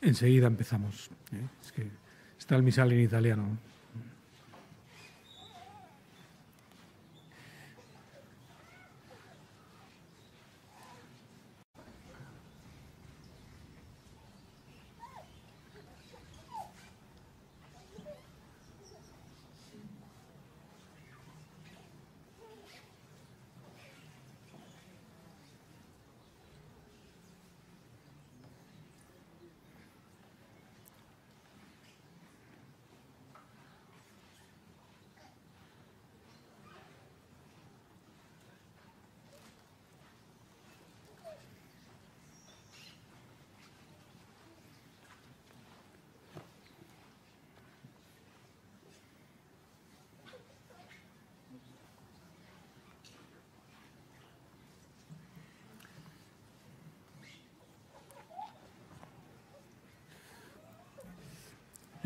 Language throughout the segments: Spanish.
Enseguida empezamos. ¿eh? Es que está el misal en italiano.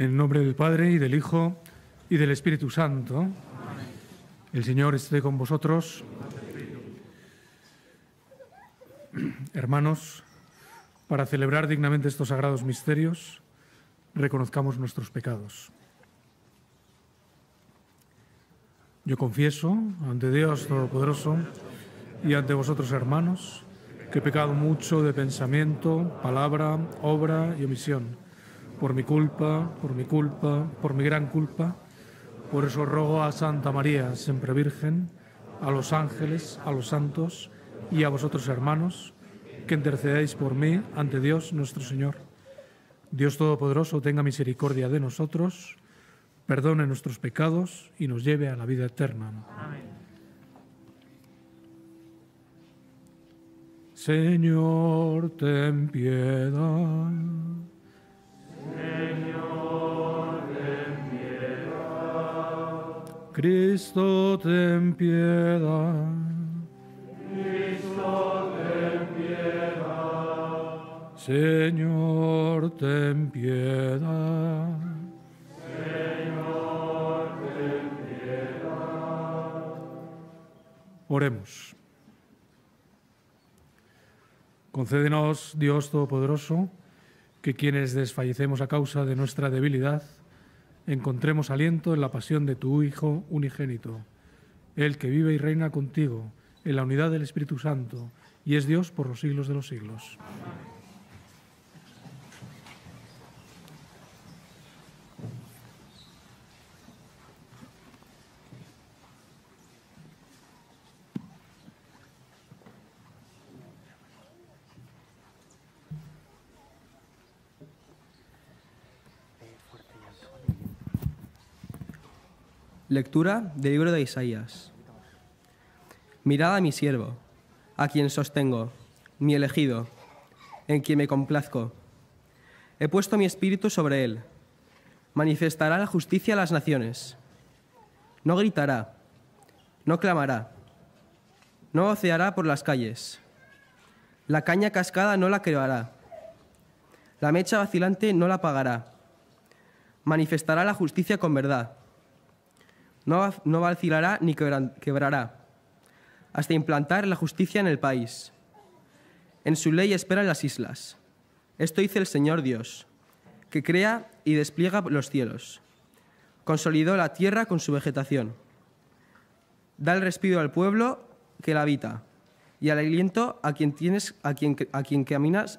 En nombre del Padre y del Hijo y del Espíritu Santo. El Señor esté con vosotros. Hermanos, para celebrar dignamente estos sagrados misterios, reconozcamos nuestros pecados. Yo confieso ante Dios Todopoderoso y ante vosotros, hermanos, que he pecado mucho de pensamiento, palabra, obra y omisión por mi culpa, por mi culpa, por mi gran culpa. Por eso rogo a Santa María, siempre Virgen, a los ángeles, a los santos y a vosotros hermanos, que intercedáis por mí ante Dios nuestro Señor. Dios Todopoderoso tenga misericordia de nosotros, perdone nuestros pecados y nos lleve a la vida eterna. Amén. Señor, ten piedad. Cristo, ten piedad. Cristo, ten piedad. Señor, ten piedad. Señor, ten piedad. Oremos. Concédenos, Dios Todopoderoso, que quienes desfallecemos a causa de nuestra debilidad, encontremos aliento en la pasión de tu Hijo unigénito, el que vive y reina contigo en la unidad del Espíritu Santo y es Dios por los siglos de los siglos. Lectura del libro de Isaías. Mirad a mi siervo, a quien sostengo, mi elegido, en quien me complazco. He puesto mi espíritu sobre él. Manifestará la justicia a las naciones. No gritará, no clamará, no voceará por las calles. La caña cascada no la quebrará. La mecha vacilante no la apagará. Manifestará la justicia con verdad no, vacilará ni quebrará, hasta implantar la justicia en el país. En su ley esperan las islas. Esto dice el Señor Dios, que crea y despliega los cielos. Consolidó la tierra con su vegetación. Da el respiro al pueblo que la habita y al aliento a quien, tienes, a quien, a quien caminas,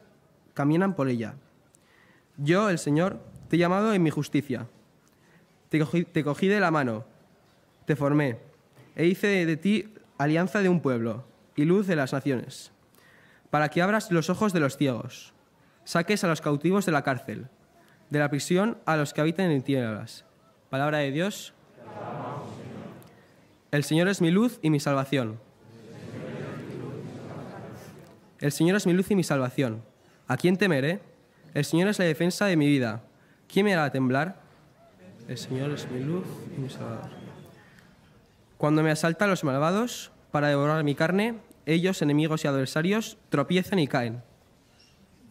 caminan por ella. Yo, el Señor, te he llamado en mi justicia. te cogí de la mano te formé e hice de ti alianza de un pueblo y luz de las naciones, para que abras los ojos de los ciegos, saques a los cautivos de la cárcel, de la prisión a los que habitan en tinieblas. Palabra de Dios. El Señor es mi luz y mi salvación. El Señor es mi luz y mi salvación. ¿A quién temeré? El Señor es la defensa de mi vida. ¿Quién me hará temblar? El Señor es mi luz y mi salvación. Cuando me asaltan los malvados para devorar mi carne, ellos, enemigos y adversarios, tropiezan y caen.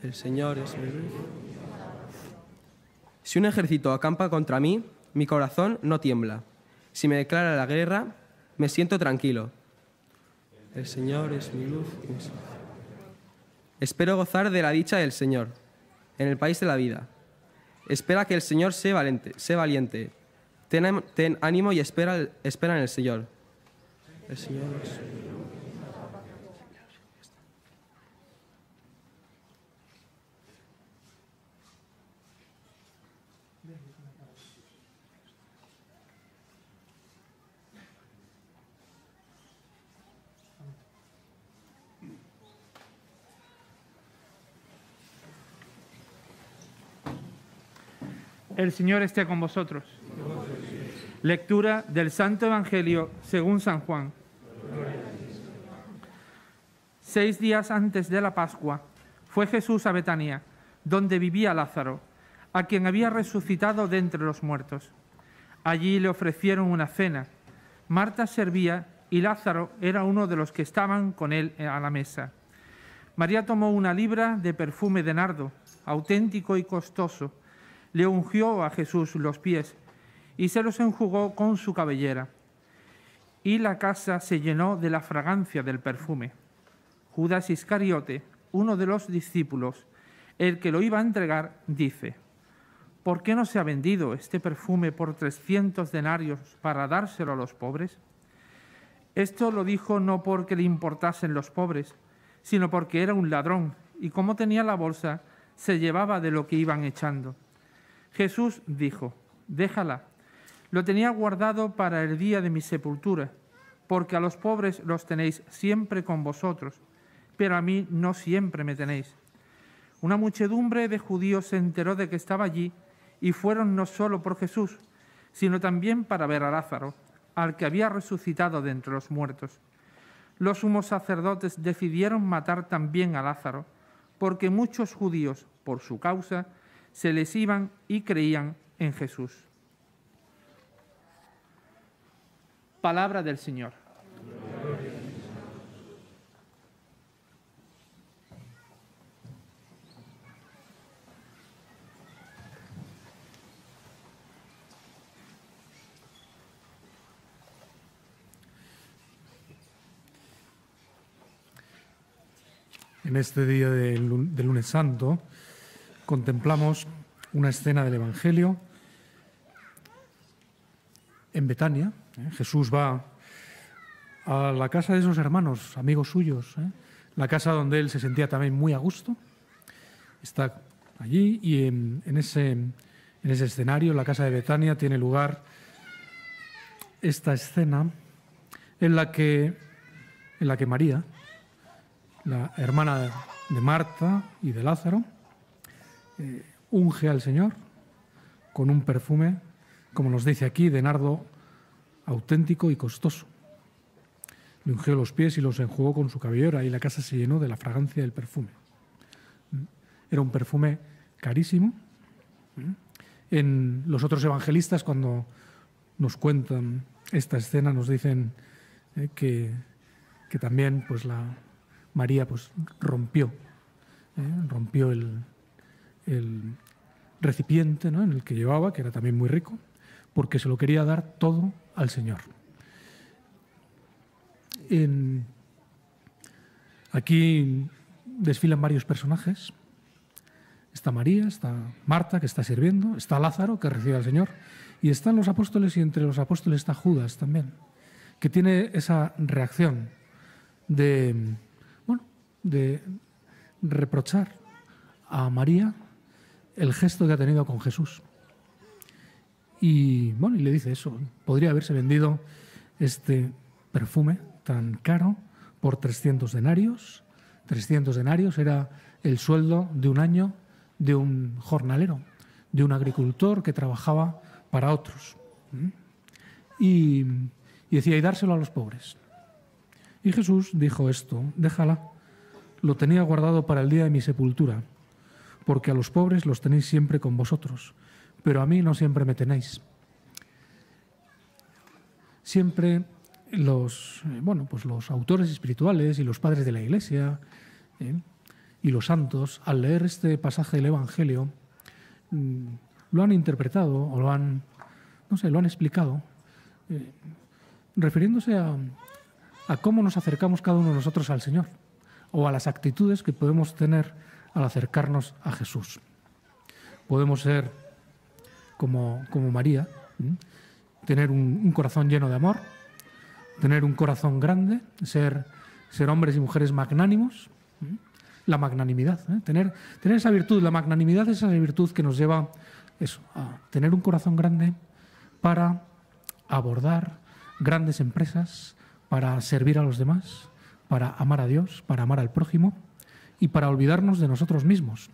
El Señor es mi. Si un ejército acampa contra mí, mi corazón no tiembla. Si me declara la guerra, me siento tranquilo. El Señor es mi luz. Espero gozar de la dicha del Señor en el país de la vida. Espera que el Señor sea valiente. Sea valiente. Ten, ánimo y espera, el Señor. El Señor. El Señor esté con vosotros. Lectura del Santo Evangelio según San Juan. Seis días antes de la Pascua fue Jesús a Betania, donde vivía Lázaro, a quien había resucitado de entre los muertos. Allí le ofrecieron una cena. Marta servía y Lázaro era uno de los que estaban con él a la mesa. María tomó una libra de perfume de nardo, auténtico y costoso, le ungió a Jesús los pies y se los enjugó con su cabellera. Y la casa se llenó de la fragancia del perfume. Judas Iscariote, uno de los discípulos, el que lo iba a entregar, dice, ¿por qué no se ha vendido este perfume por trescientos denarios para dárselo a los pobres? Esto lo dijo no porque le importasen los pobres, sino porque era un ladrón y como tenía la bolsa, se llevaba de lo que iban echando. Jesús dijo, déjala, lo tenía guardado para el día de mi sepultura, porque a los pobres los tenéis siempre con vosotros, pero a mí no siempre me tenéis. Una muchedumbre de judíos se enteró de que estaba allí y fueron no solo por Jesús, sino también para ver a Lázaro, al que había resucitado de entre los muertos. Los sumos sacerdotes decidieron matar también a Lázaro, porque muchos judíos, por su causa, se les iban y creían en Jesús. Palabra del Señor. En este día del lunes santo contemplamos una escena del Evangelio en Betania. ¿eh? Jesús va a la casa de esos hermanos, amigos suyos, ¿eh? la casa donde él se sentía también muy a gusto. Está allí y en, ese, en ese escenario, en la casa de Betania, tiene lugar esta escena en la que, en la que María, la hermana de Marta y de Lázaro, eh, unge al Señor con un perfume, como nos dice aquí, de nardo auténtico y costoso. Le ungió los pies y los enjugó con su cabellera y la casa se llenó de la fragancia del perfume. Era un perfume carísimo. En los otros evangelistas, cuando nos cuentan esta escena, nos dicen eh, que, que, también pues, la María pues, rompió, eh, rompió el, el recipiente en el que llevaba, que era también muy rico, porque se lo quería dar todo al Señor. aquí desfilan varios personajes. Está María, está Marta, que está sirviendo, está Lázaro, que recibe al Señor, y están los apóstoles, y entre los apóstoles está Judas también, que tiene esa reacción de, bueno, de reprochar a María el gesto que ha tenido con Jesús. Y bueno, y le dice eso, podría haberse vendido este perfume tan caro por 300 denarios. 300 denarios era el sueldo de un año de un jornalero, de un agricultor que trabajaba para otros. Y, y decía, y dárselo a los pobres. Y Jesús dijo esto, déjala, lo tenía guardado para el día de mi sepultura porque a los pobres los tenéis siempre con vosotros, pero a mí no siempre me tenéis. Siempre los, eh, bueno, pues los autores espirituales y los padres de la Iglesia ¿eh? y los santos, al leer este pasaje del Evangelio, mm, lo han interpretado o lo han, no sé, lo han explicado eh, refiriéndose a, a cómo nos acercamos cada uno de nosotros al Señor o a las actitudes que podemos tener al acercarnos a Jesús. Podemos ser como, como María, tener un, corazón lleno de amor, tener un corazón grande, ser, ser hombres y mujeres magnánimos, la magnanimidad, ¿eh? tener, tener esa virtud, la magnanimidad es esa virtud que nos lleva eso, a tener un corazón grande para abordar grandes empresas, para servir a los demás, para amar a Dios, para amar al prójimo y para olvidarnos de nosotros mismos.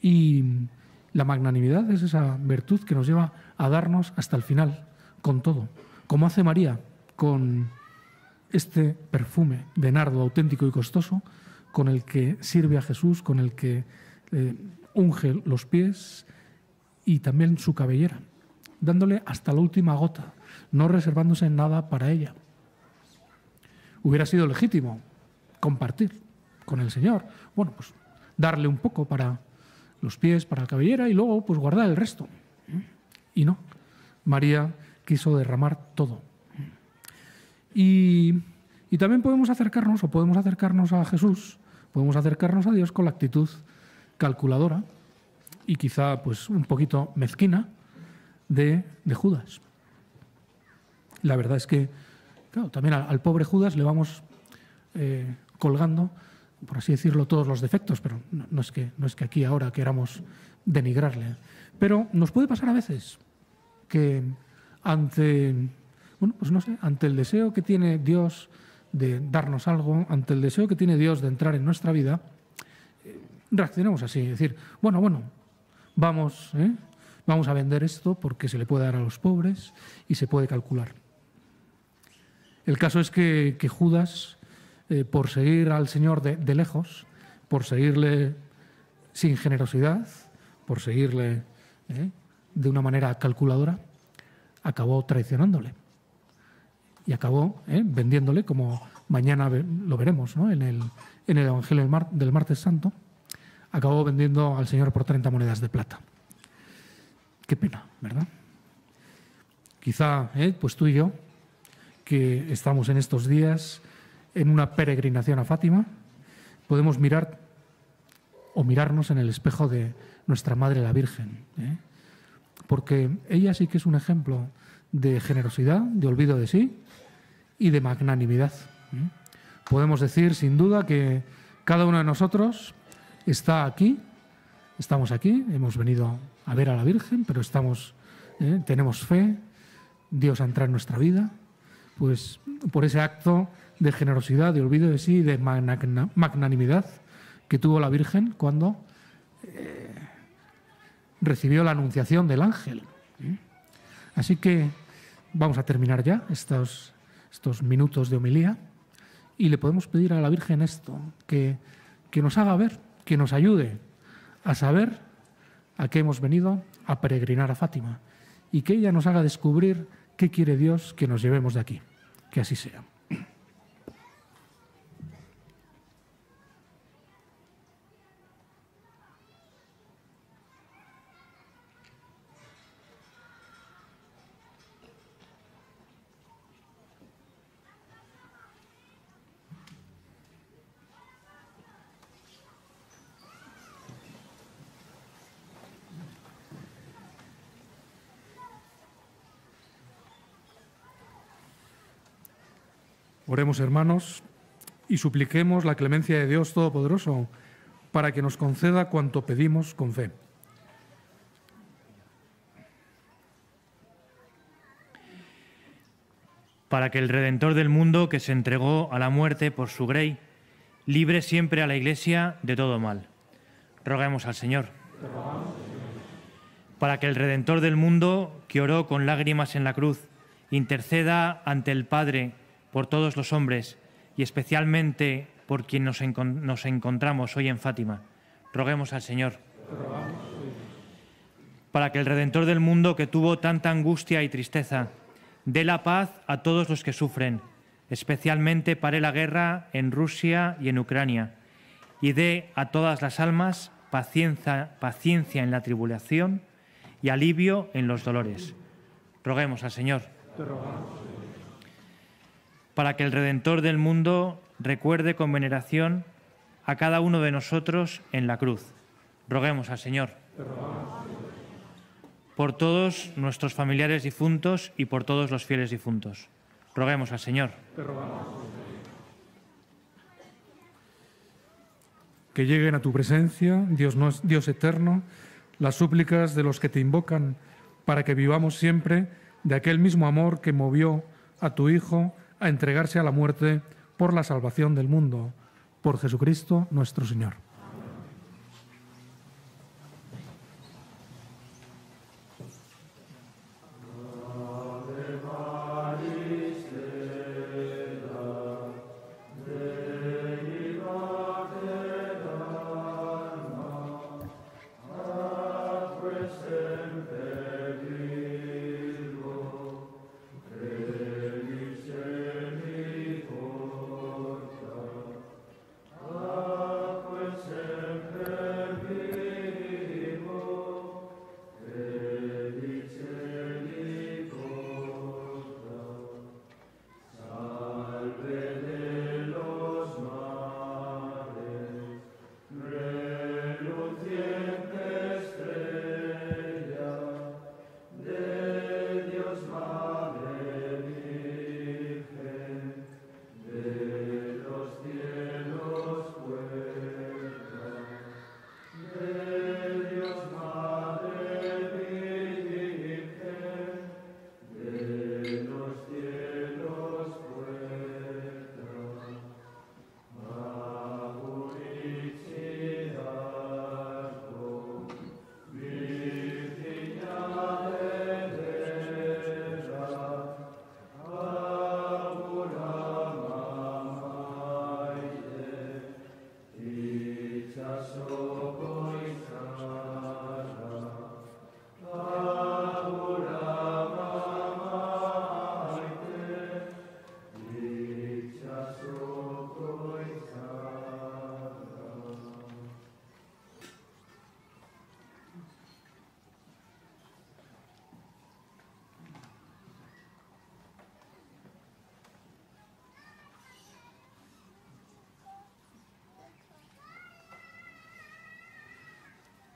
Y la magnanimidad es esa virtud que nos lleva a darnos hasta el final, con todo, como hace María, con este perfume de nardo auténtico y costoso, con el que sirve a Jesús, con el que eh, unge los pies y también su cabellera, dándole hasta la última gota, no reservándose nada para ella. Hubiera sido legítimo compartir con el Señor, bueno, pues darle un poco para los pies, para la cabellera y luego pues guardar el resto. Y no, María quiso derramar todo. Y, y también podemos acercarnos o podemos acercarnos a Jesús, podemos acercarnos a Dios con la actitud calculadora y quizá pues un poquito mezquina de, de Judas. La verdad es que, también al, al pobre Judas le vamos eh, colgando, por así decirlo, todos los defectos, pero no, es que, no es que aquí ahora queramos denigrarle. Pero nos puede pasar a veces que ante, bueno, pues no sé, ante el deseo que tiene Dios de darnos algo, ante el deseo que tiene Dios de entrar en nuestra vida, eh, reaccionemos así, es decir, bueno, bueno, vamos, ¿eh? vamos a vender esto porque se le puede dar a los pobres y se puede calcular. El caso es que Judas, eh, por seguir al Señor de, lejos, por seguirle sin generosidad, por seguirle eh, de una manera calculadora, acabó traicionándole. Y acabó eh, vendiéndole, como mañana lo veremos ¿no? en, el, Evangelio del, del, Martes Santo, acabó vendiendo al Señor por 30 monedas de plata. Qué pena, ¿verdad? Quizá, pues tú y yo, que estamos en estos días en una peregrinación a Fátima, podemos mirar o mirarnos en el espejo de nuestra Madre la Virgen, ¿eh? porque ella sí que es un ejemplo de generosidad, de olvido de sí y de magnanimidad. ¿eh? Podemos decir sin duda que cada uno de nosotros está aquí, estamos aquí, hemos venido a ver a la Virgen, pero estamos, ¿eh? tenemos fe, Dios a entrar en nuestra vida, pues por ese acto de generosidad, de olvido de sí, de magnanimidad que tuvo la Virgen cuando eh, recibió la anunciación del ángel. ¿eh? Así que vamos a terminar ya estos, minutos de homilía y le podemos pedir a la Virgen esto, que, que nos haga ver, que nos ayude a saber a qué hemos venido a peregrinar a Fátima y que ella nos haga descubrir qué quiere Dios que nos llevemos de aquí. Que así sea. Oremos, hermanos, y supliquemos la clemencia de Dios Todopoderoso para que nos conceda cuanto pedimos con fe. Para que el Redentor del mundo, que se entregó a la muerte por su grey, libre siempre a la Iglesia de todo mal. Roguemos al Señor. Para que el Redentor del mundo, que oró con lágrimas en la cruz, interceda ante el Padre por todos los hombres y especialmente por quien nos, encon nos encontramos hoy en Fátima. Roguemos al Señor. Para que el Redentor del mundo, que tuvo tanta angustia y tristeza, dé la paz a todos los que sufren, especialmente pare la guerra en Rusia y en Ucrania, y dé a todas las almas paciencia, paciencia en la tribulación y alivio en los dolores. Roguemos al Señor. Para que el Redentor del mundo recuerde con veneración a cada uno de nosotros en la cruz. Roguemos al Señor. Por todos nuestros familiares difuntos y por todos los fieles difuntos. Roguemos al Señor. Que lleguen a tu presencia, Dios, Dios eterno, las súplicas de los que te invocan, para que vivamos siempre de aquel mismo amor que movió a tu Hijo a entregarse a la muerte por la salvación del mundo, por Jesucristo nuestro Señor.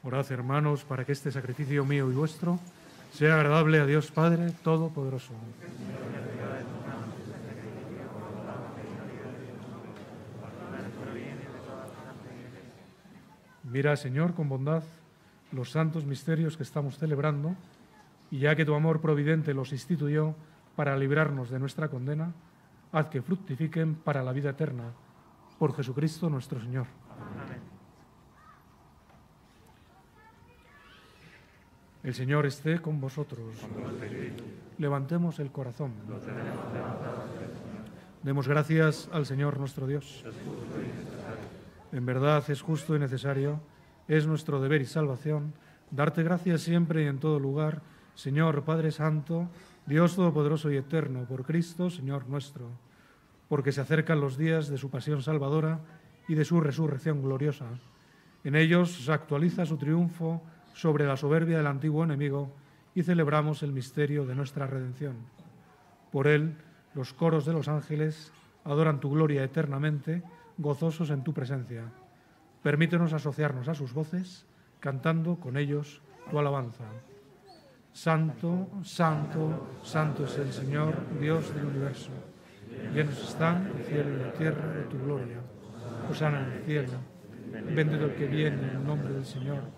Orad, hermanos, para que este sacrificio mío y vuestro sea agradable a Dios Padre Todopoderoso. Mira, Señor, con bondad los santos misterios que estamos celebrando, y ya que tu amor providente los instituyó para librarnos de nuestra condena, haz que fructifiquen para la vida eterna. Por Jesucristo nuestro Señor. El Señor esté con vosotros. Levantemos el corazón. Demos gracias al Señor nuestro Dios. En verdad es justo y necesario, es nuestro deber y salvación, darte gracias siempre y en todo lugar, Señor Padre Santo, Dios Todopoderoso y Eterno, por Cristo, Señor nuestro, porque se acercan los días de su pasión salvadora y de su resurrección gloriosa. En ellos se actualiza su triunfo sobre la soberbia del antiguo enemigo y celebramos el misterio de nuestra redención. Por él, los coros de los ángeles adoran tu gloria eternamente, gozosos en tu presencia. Permítenos asociarnos a sus voces, cantando con ellos tu alabanza. Santo, santo, santo es el Señor, Dios del universo. Llenos están el cielo y la tierra de tu gloria. Osana en el cielo. Bendito el que viene en el nombre del Señor.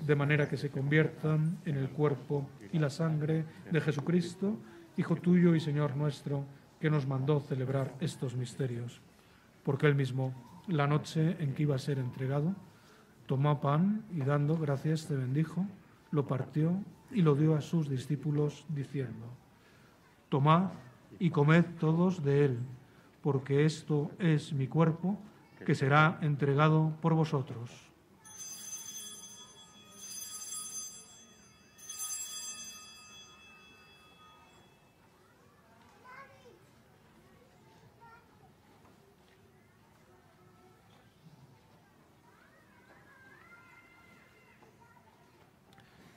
de manera que se conviertan en el cuerpo y la sangre de Jesucristo, Hijo tuyo y Señor nuestro, que nos mandó celebrar estos misterios. Porque él mismo, la noche en que iba a ser entregado, tomó pan y dando gracias te bendijo, lo partió y lo dio a sus discípulos, diciendo, Tomad y comed todos de él, porque esto es mi cuerpo, que será entregado por vosotros.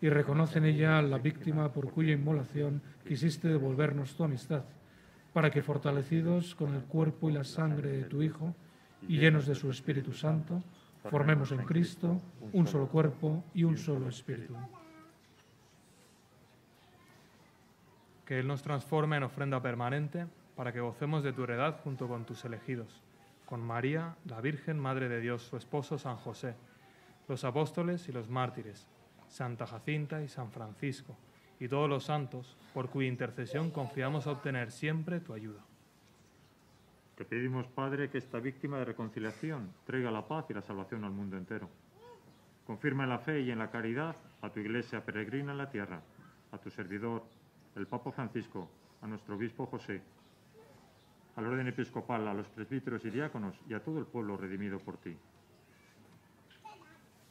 y reconoce en ella la víctima por cuya inmolación quisiste devolvernos tu amistad, para que fortalecidos con el cuerpo y la sangre de tu Hijo y llenos de su Espíritu Santo, formemos en Cristo un solo cuerpo y un solo Espíritu. Que Él nos transforme en ofrenda permanente para que gocemos de tu heredad junto con tus elegidos, con María, la Virgen, Madre de Dios, su esposo San José, los apóstoles y los mártires, Santa Jacinta y San Francisco, y todos los santos, por cuya intercesión confiamos a obtener siempre tu ayuda. Te pedimos, Padre, que esta víctima de reconciliación traiga la paz y la salvación al mundo entero. Confirma en la fe y en la caridad a tu iglesia peregrina en la tierra, a tu servidor, el Papa Francisco, a nuestro obispo José, al orden episcopal, a los presbíteros y diáconos y a todo el pueblo redimido por ti.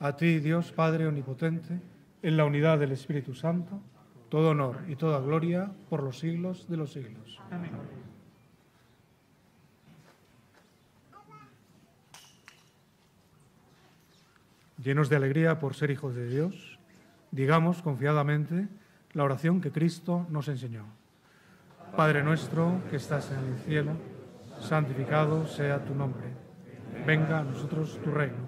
a ti, Dios Padre Omnipotente, en la unidad del Espíritu Santo, todo honor y toda gloria por los siglos de los siglos. Amén. Llenos de alegría por ser hijos de Dios, digamos confiadamente la oración que Cristo nos enseñó. Padre nuestro que estás en el cielo, santificado sea tu nombre. Venga a nosotros tu reino.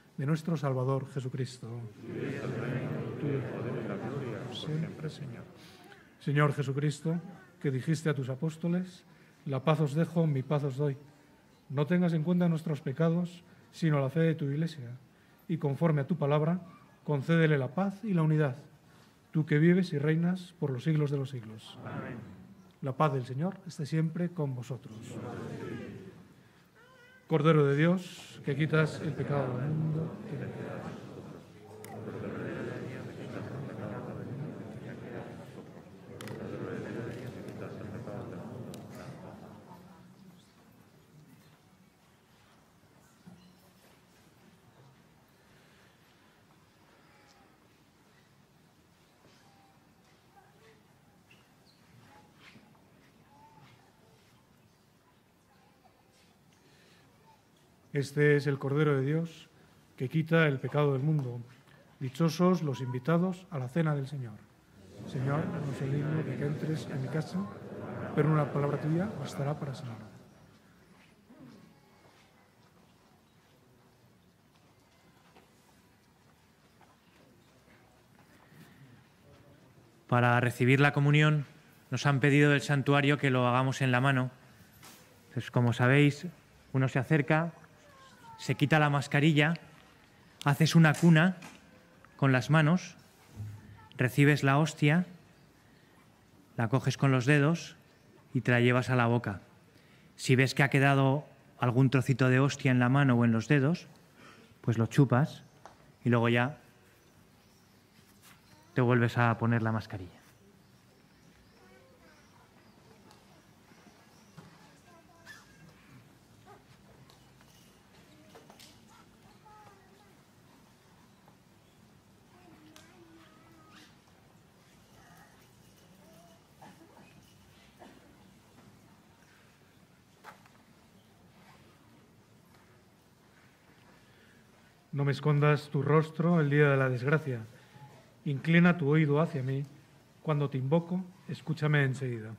de nuestro Salvador Jesucristo. Siempre, Señor. Señor Jesucristo, que dijiste a tus apóstoles, la paz os dejo, mi paz os doy. No tengas en cuenta nuestros pecados, sino la fe de tu Iglesia, y conforme a tu palabra, concédele la paz y la unidad, tú que vives y reinas por los siglos de los siglos. La paz del Señor esté siempre con vosotros. Cordero de Dios, que quitas el pecado del mundo. Este es el Cordero de Dios que quita el pecado del mundo. Dichosos los invitados a la cena del Señor. Señor, no soy digno de que entres en mi casa, pero una palabra tuya bastará para sanar. Para recibir la comunión nos han pedido del santuario que lo hagamos en la mano. Entonces, como sabéis, uno se acerca, se quita la mascarilla, haces una cuna con las manos, recibes la hostia, la coges con los dedos y te la llevas a la boca. Si ves que ha quedado algún trocito de hostia en la mano o en los dedos, pues lo chupas y luego ya te vuelves a poner la mascarilla. No me escondas tu rostro el día de la desgracia. Inclina tu oído hacia mí. Cuando te invoco, escúchame enseguida.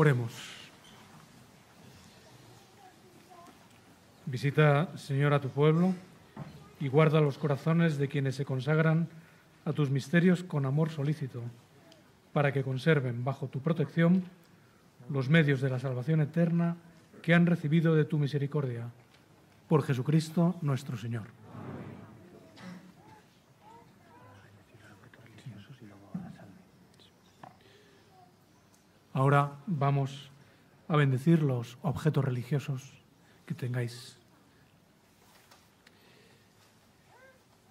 Oremos. Visita, Señor, a tu pueblo y guarda los corazones de quienes se consagran a tus misterios con amor solícito, para que conserven bajo tu protección los medios de la salvación eterna que han recibido de tu misericordia. Por Jesucristo nuestro Señor. Ahora vamos a bendecir los objetos religiosos que tengáis.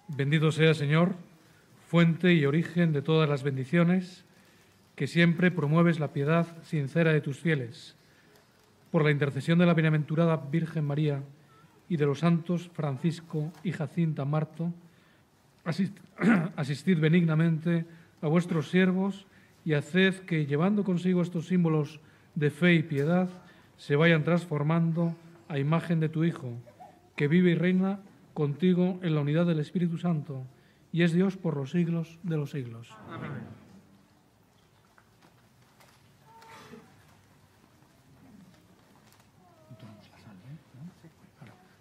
Bendito sea, Señor, fuente y origen de todas las bendiciones, que siempre promueves la piedad sincera de tus fieles. Por la intercesión de la bienaventurada Virgen María y de los santos Francisco y Jacinta Marto, asistid benignamente a vuestros siervos y haced que, llevando consigo estos símbolos de fe y piedad, se vayan transformando a imagen de tu Hijo, que vive y reina contigo en la unidad del Espíritu Santo, y es Dios por los siglos de los siglos.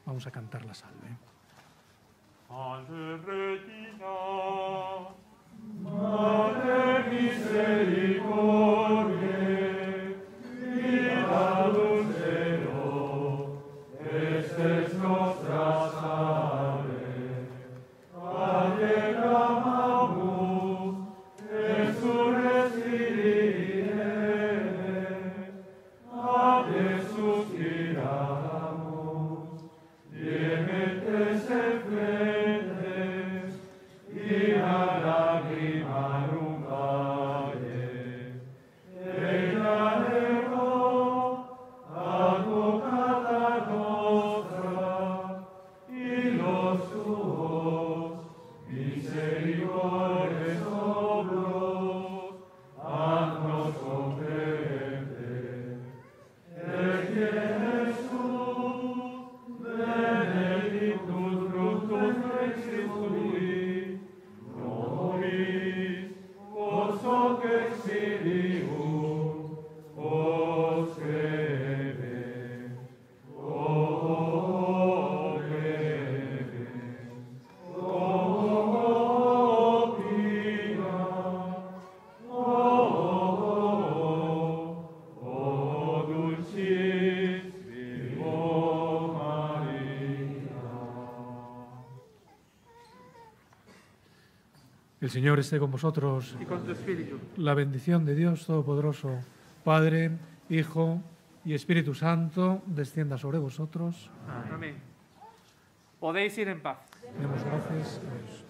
Vamos a cantar la salve. El Señor esté con vosotros. Y con tu espíritu. La bendición de Dios Todopoderoso, Padre, Hijo y Espíritu Santo, descienda sobre vosotros. Amén. Podéis ir en paz. Demos gracias a Dios.